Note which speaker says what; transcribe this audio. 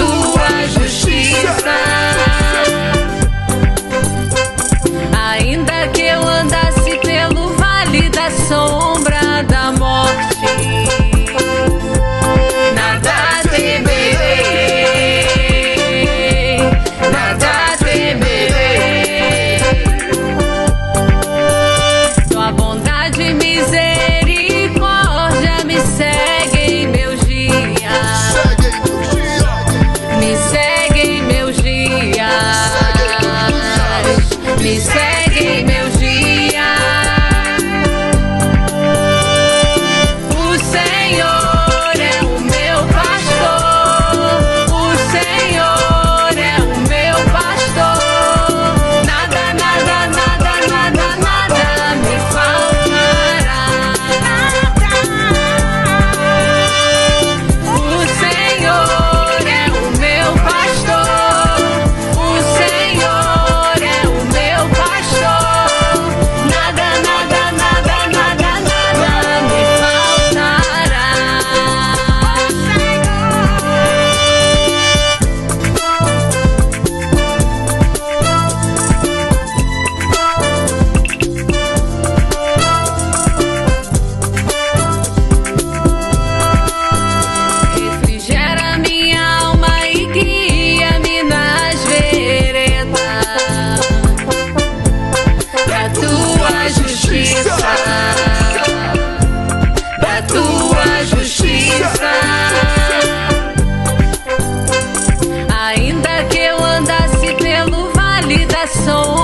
Speaker 1: Ooh. justiça. Ainda que eu andasse pelo vale da sombra.